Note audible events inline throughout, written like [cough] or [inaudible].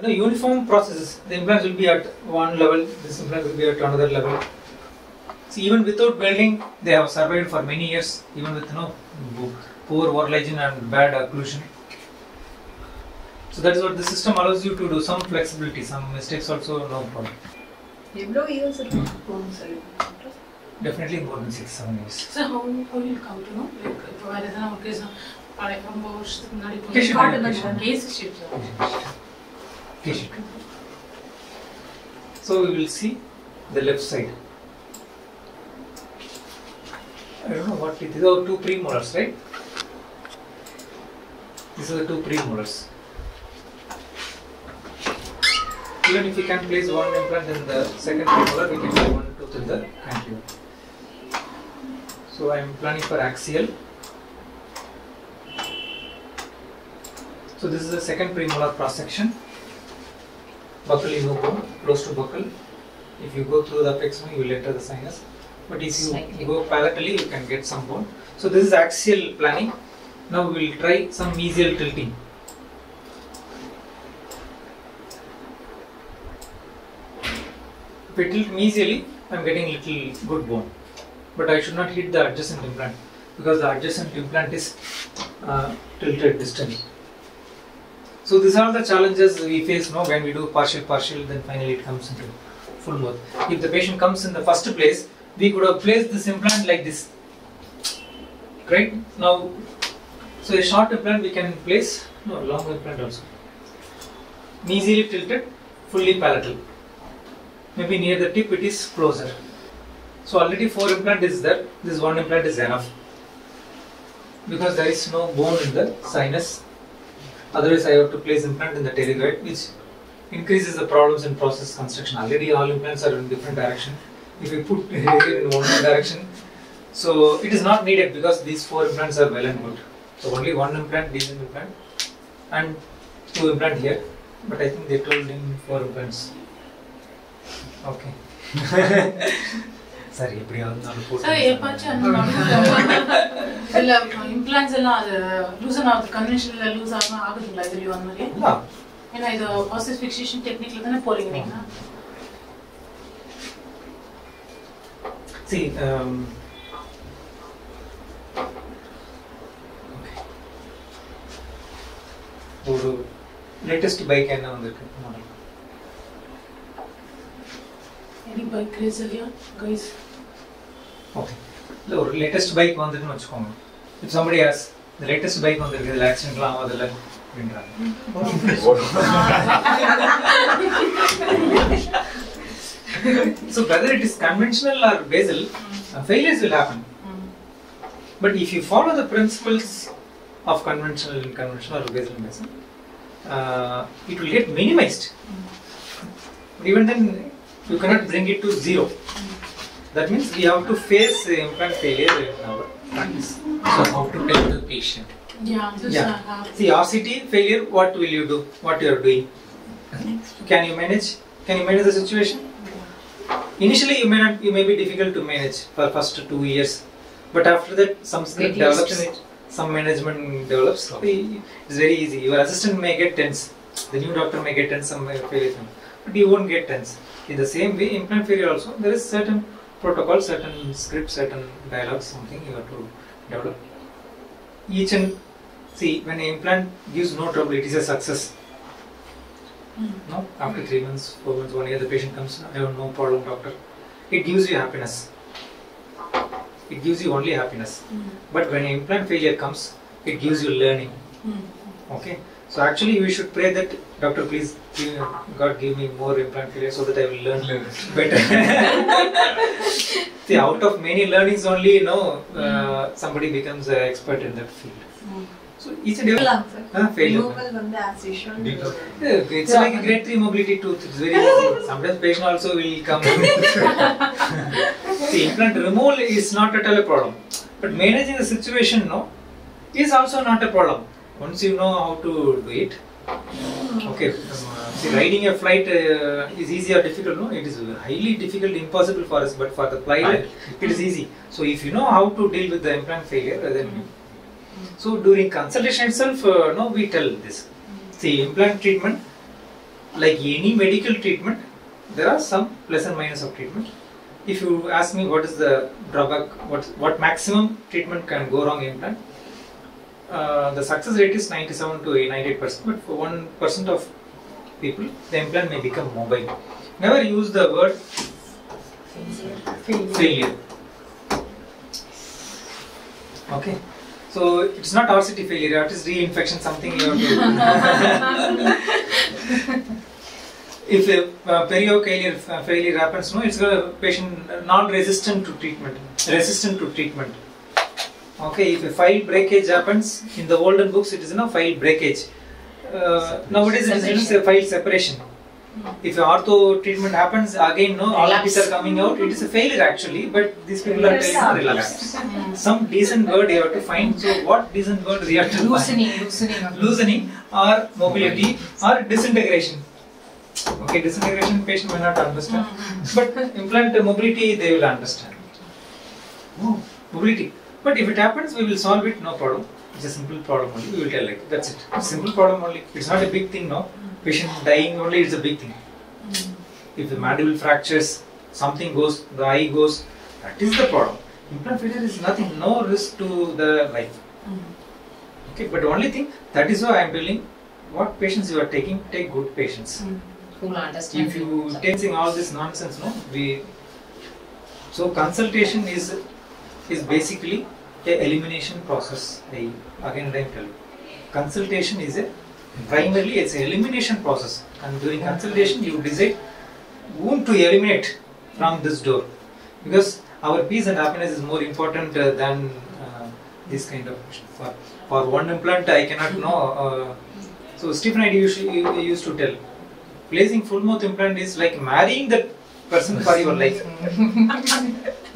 no, uniform processes. The implants will be at one level, this implant will be at another level. See, even without welding, they have survived for many years, even with you know, poor origin and bad occlusion. So that is what the system allows you to do some flexibility, some mistakes also no problem. எவ்வளோ years இருக்கும் போகணும் sir Definitely more than six, seven years. Sir how how you come to know like இப்போ வேறு எதனா ஒரு case பழைய ரொம்ப வருஷத்துக்கு முன்னாடி Case sheet காட்டு case sheet. Case sheet Okay. So we will see the left side. I don't know what. These oh, are two premolars, right? These are the two premolars. Even if you can place one implant in the second premolar, we can do one tooth in the cantilever. So I am planning for axial. So this is the second premolar cross section. Buccal you go close to buccal. If you go through the apex you will enter the sinus. But if you Slightly. go palatally, you can get some bone. So this is axial planning. Now we will try some mesial tilting. If I tilt mesially, I am getting little good bone. But I should not hit the adjacent implant because the adjacent implant is uh, tilted distally. So these are the challenges we face now when we do partial partial then finally it comes into full mouth. If the patient comes in the first place, we could have placed this implant like this. Right? Now so a short implant we can place, no long implant also. Mesially tilted, fully palatal. Maybe near the tip it is closer. So already four implant is there, this one implant is enough. Because there is no bone in the sinus Otherwise, I have to place implant in the pterygoid, which increases the problems in process construction. Already all implants are in different direction. If we put here [laughs] in one direction, so it is not needed because these four implants are well and good. So only one implant, decent implant, and two implant here. But I think they told him four implants. Okay. [laughs] Sorry, எப்படி [laughs] இல்ல implants எல்லாம் அது லூசன் ஆகுது கன்வென்ஷனல்ல loose ஆகாம ஆகுதுங்களா இதுலயும் அந்த மாதிரி ஏன்னா இது ஆசிஸ் டெக்னிக்ல தானே போறீங்க நீங்க. See, um, ஒரு லேட்டஸ்ட் பைக் என்ன வந்திருக்கு? model? எனி பைக் கிரேஸ் இல்லையா கைஸ் ஓகே இல்லை ஒரு லேட்டஸ்ட் பைக் வந்துட்டுன்னு வச்சுக்கோங்க இப் somebody has the latest bike வந்திருக்கு இதில் ஆக்சிடென்ட்லாம் ஆகாதில்ல அப்படின்றாங்க [laughs] so whether it is conventional or basal, uh, failures will happen. But if you follow the principles of conventional and conventional or basal medicine, uh, it will get minimized. But even then, you cannot bring it to zero. That means we have to face implant failure in our practice. So how to tell the patient? Yeah. yeah. See RCT failure, what will you do? What you are doing? Can you manage? Can you manage the situation? Initially, you may not, you may be difficult to manage for first two years, but after that, some skill develops in it, some management develops. Okay. It's very easy. Your assistant may get tense, the new doctor may get tense, some failure, but you won't get tense. In the same way, implant failure also there is certain protocol, certain script, certain dialogue, something you have to develop. Each and see when an implant gives no trouble, it is a success. Hmm. No, after three months, four months, one year, the patient comes. I have no problem, doctor. It gives you happiness. It gives you only happiness. Hmm. But when an implant failure comes, it gives you learning. Hmm. Okay. So actually, we should pray that, doctor, please, give, God, give me more implant failure so that I will learn better. [laughs] See, out of many learnings, only you know uh, somebody becomes an expert in that field. So each and every huh, failure. Ah, it's like a grade 3 mobility tooth. It's very. [laughs] Sometimes patient also will come. [laughs] See, implant removal is not at all a problem, but managing the situation, no, is also not a problem. Once you know how to do it. Okay. um, see, riding a flight uh, is easy or difficult? No, it is highly difficult, impossible for us. But for the pilot, it is easy. So if you know how to deal with the implant failure, uh, then so during consultation itself, uh, no, we tell this. See, implant treatment like any medical treatment, there are some plus and minus of treatment. If you ask me what is the drawback, what what maximum treatment can go wrong in implant, uh, the success rate is 97 to 98 percent. But for one percent of people, the implant may become mobile. Never use the word failure. failure. Okay. So it's not RCT failure, it is reinfection, something you have to. [laughs] if a uh, uh, failure happens, no, it's a patient non-resistant to treatment, resistant to treatment. Okay, if a file breakage happens, in the olden books it is no file breakage. Uh, nowadays it is written a file separation. Hmm. If an ortho treatment happens, again no, all the teeth are coming out, it is a failure actually, but these people are telling no relapse. Hmm. Some decent word you have to find. So what decent word we have to find? Loosening, loosening loosening or mobility or disintegration. Okay, disintegration patient may not understand, hmm. but implant mobility they will understand. Oh, mobility. But if it happens, we will solve it, no problem. It's a simple problem only. We will tell like that's it. Simple problem only. It's not a big thing, no. Patient dying only is a big thing. If the mandible fractures, something goes, the eye goes, that is the problem. Implant failure is nothing, no risk to the life. Okay, but only thing that is why I am telling what patients you are taking, take good patients. Who will understand If you taking all this nonsense, no, we so consultation is is basically a elimination process. I again I tell you, consultation is a primarily it's an elimination process, and during consultation you decide whom to eliminate from this door, because our peace and happiness is more important uh, than uh, this kind of for for one implant I cannot know. Uh, so Stefan Ihde used, used to tell placing full mouth implant is like marrying that person for your life.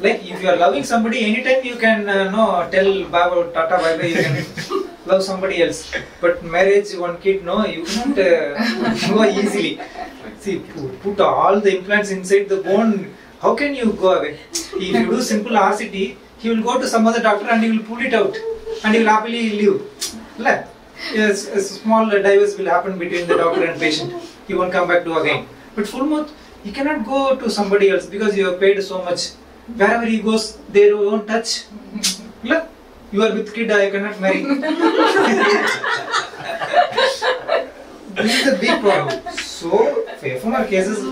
[laughs] like if you are loving somebody, anytime you can uh, no tell bye tata bye bye. You can [laughs] love somebody else. But marriage, one kid, no, you cannot uh, [laughs] go easily. See, put, all the implants inside the bone. How can you go away? If you do simple RCT, he will go to some other doctor and he will pull it out, and he will happily live. Like, yes, a small divorce will happen between the doctor and patient. He won't come back to again. But full mouth, he cannot go to somebody else because you have paid so much. Wherever he goes, they won't touch. Look, you are with kid, I cannot marry. [laughs] this is a big problem. So, FMR cases, a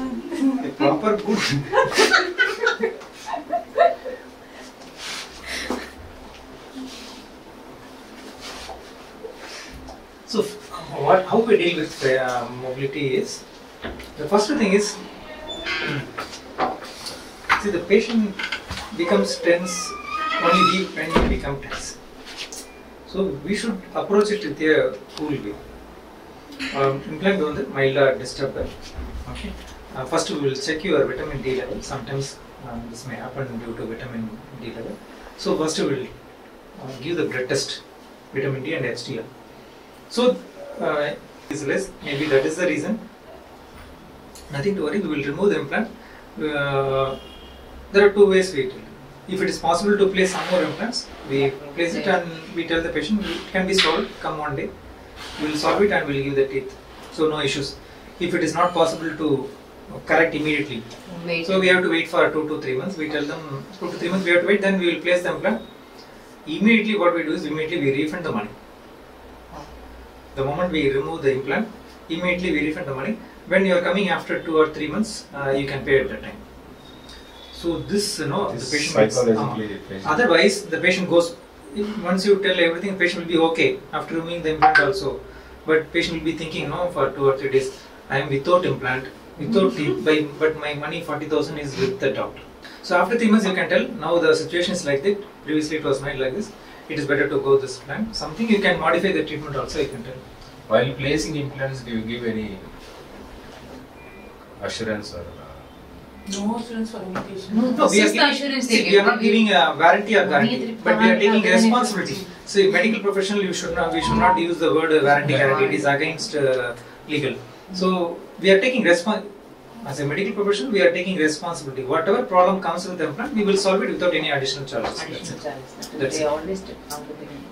proper good. So, what, how we deal with uh, mobility is the first thing is See, the patient becomes tense only when you become tense. So we should approach it with a cool way. Um, implant on the mild disturbance. Okay. Uh, first, we will check your vitamin D level. Sometimes um, this may happen due to vitamin D level. So first, we will uh, give the blood test, vitamin D and HDL. So uh, is less. Maybe that is the reason Nothing to worry. We will remove the implant. Uh, there are two ways we do. If it is possible to place some more implants, we place it and we tell the patient it can be solved. Come one day, we will solve it and we will give the teeth. So no issues. If it is not possible to correct immediately, Wait. so we have to wait for two to three months. We tell them two to three months we have to wait. Then we will place the implant. Immediately, what we do is immediately we refund the money. The moment we remove the implant, immediately we refund the money. When you are coming after two or three months, uh, you can pay at that time. So this, you know, the patient psychologically the patient. Otherwise, the patient goes. if- Once you tell everything, the patient will be okay after removing the implant also. But patient will be thinking, no, for two or three days, I am without implant, without teeth, by, but my money forty thousand is with the doctor. So after three months, you can tell now the situation is like that. Previously, it was made like this. It is better to go this plan. Something you can modify the treatment also. You can tell. While placing implants, do you give any assurance or uh, No assurance for imitation. No, No, we are the giving, assurance see, we are not giving a warranty or guarantee, but we are taking responsibility. So, medical professional, you should not, we should not use the word uh, warranty guarantee. It is against uh, legal. So we are taking respons. As a medical professional, we are taking responsibility. Whatever problem comes with the implant, we will solve it without any additional charges. Additional it. charges. That's They it. always did from the beginning.